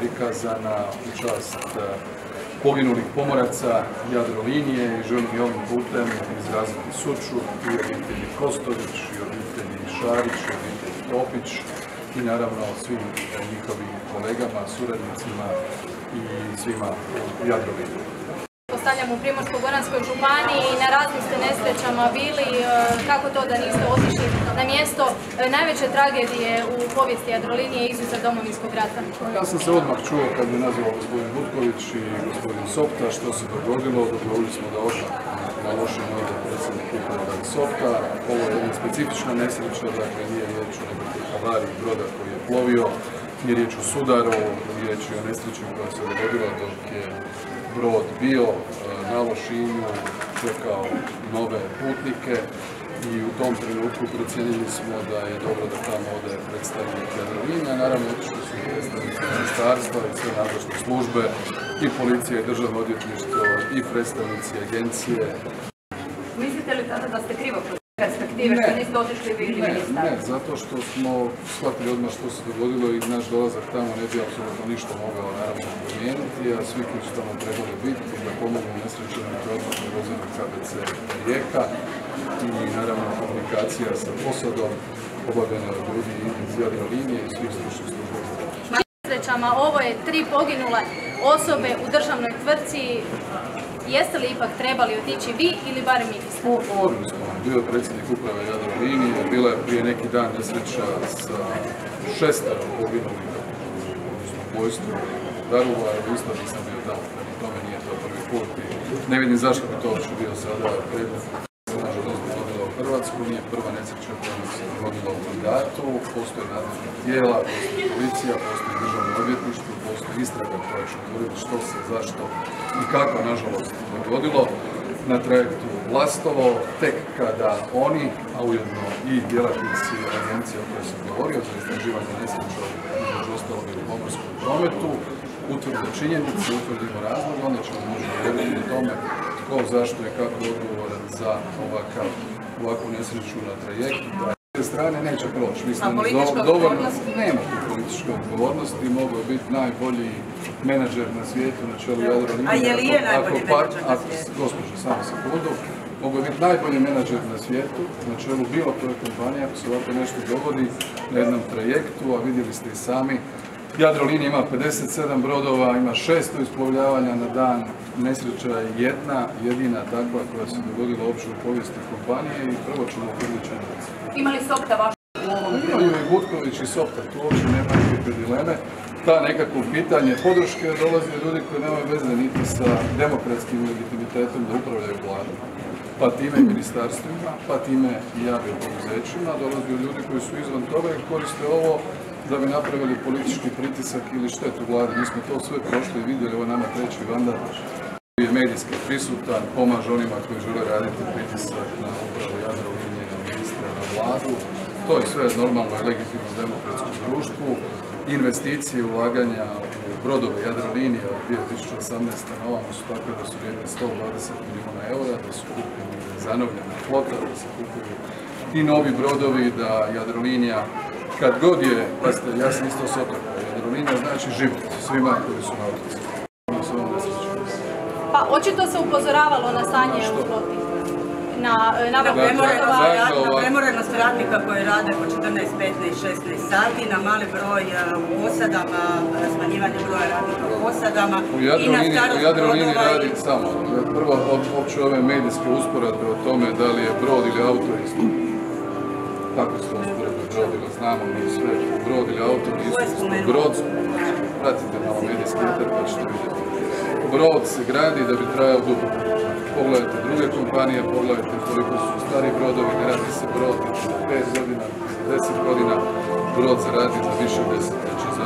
prikazana u čast eh, poginulih pomoraca Jadrolinije i želim i ovim putem izraziti suču i obitelji Kostović, i obitelji Šarić, i obitelji Topić i naravno svim njihovim kolegama, suradnicima i svima u Jadroliniji. Postavljam u Primorsko-Goranskoj županiji i na raznim ste nesrećama bili. E, Kako to da niste otišli mjesto e, najveće tragedije u povijesti Jadrolinije izuzev Domovinskog rata? Ja sam se odmah čuo kad me nazvao gospodin Butković i gospodin Sopta što se dogodilo. Dogovorili smo da odmah na loše noge predsjednik uprave Sopta. Ovo je jedna specifična nesreća, dakle nije riječ o havariji broda koji je plovio, nije riječ o sudaru, riječ je o nesreći koja se dogodila dok je brod bio e, na Lošinju, čekao nove putnike i u tom trenutku procijenili smo da je dobro da tamo ode predstavnik Jadrolinija. Naravno, otišli su predstavnici ministarstva i sve nadležne službe, i policija i državno odvjetništvo, i predstavnici agencije. Mislite li tada da ste krivo perspektive, što niste otišli vi ili Ne, ministar? ne, zato što smo shvatili odmah što se dogodilo i naš dolazak tamo ne bi apsolutno ništa mogao naravno promijeniti, a svi koji su tamo trebali biti da pomognu nesrećenim odmah prevozili KBC Rijeka i naravno komunikacija sa posadom obavljena od ljudi iz Jadrolinije i svih stručnih služba. Nesrećama ovo je tri poginule osobe u državnoj tvrtci. Jeste li ipak trebali otići vi ili barem ministar? Smo, bio je predsjednik uprave Jadrolinije, bila je prije neki dan nesreća sa šestero poginulih, u Daruvaru, isto nisam bio tamo, prema tome nije to prvi put i ne vidim zašto bi to uopće bio sada predmet se nažalost u Hrvatsku, nije prva nesreća koja nam se dogodila u mandatu, postoje nadležna tijela, postoji policija, postoji državno odvjetništvo, postoji istraga koja će utvrditi što se, zašto i kako nažalost dogodilo. Na trajektu Lastovo, tek kada oni, a ujedno i djelatnici agencije o kojoj sam govorio za istraživanje nesreća, između ostalog i u pomorskom prometu, utvrde činjenice, utvrdimo razlog, onda ćemo možda govoriti o tome tko, zašto i kako je odgovoran za ovakav, ovakvu nesreću na trajektu. S druge strane neće proći. Mislim, dovoljno, nema tu političke odgovornosti, mogao je biti najbolji menadžer na svijetu na čelu Jadrolinije. A je li je Ako- najbolji menadžer na svijetu? Gospođo, samo sekundu. Mogu biti najbolji menadžer na svijetu, na čelu bilo koje kompanije, ako se ovako nešto dogodi na jednom trajektu, a vidjeli ste i sami, Jadrolinija ima 57 brodova, ima 600 isplovljavanja na dan, nesreća je jedna, jedina takva koja se dogodila uopće u povijesti kompanije i prvo ćemo činjenice. Imali vaš Imaju i Butković i Sopta, tu uopće nema nikakve dileme. Ta nekakvo pitanje podrške dolazi od ljudi koji nemaju veze niti sa demokratskim legitimitetom da upravljaju vladom, pa time i ministarstvima, pa time i javnim poduzećima, dolazi od ljudi koji su izvan toga i koriste ovo da bi napravili politički pritisak ili štetu vladi. Mi smo to sve prošli i vidjeli, ovo je nama treći mandat je medijski prisutan, pomaže onima koji žele raditi pritisak na upravu Jadrolinije, na ministra, na vladu. To je sve normalno i legitimno demokratskom društvu. Investicije, ulaganja u brodove Jadrolinije od 2018. na ovamo su takve da su vrijedne 120 milijuna eura, da su kupljeni zanovljena flota, da se kupuju i novi brodovi, da Jadrolinija kad god je, pazite, ja sam isto s otoka, Jadrolinija znači život svima koji su na otocima. Ovom nesreću. Pa očito se upozoravalo na stanje u floti. Na e, nabavku Dakle, Na premorenost radnika koji rade po 14, 15, 16 sati, na mali broj e, u posadama, smanjivanje broja radnika u posadama U i na u Jadroliniji i- radi samo. Prvo, op- opće ove medijske usporedbe o tome da li je brod ili auto isto. Tako se usporedbe brodila, znamo mi sve. Brod ili auto isto. Brod, pratite malo medijski inter pa ćete vidjeti. Brod se gradi da bi trajao dugo. Pogledajte druge kompanije, pogledajte koliko su stari brodovi, ne radi se brod za 5 godina, za 10 godina, brod se radi za više desetljeća.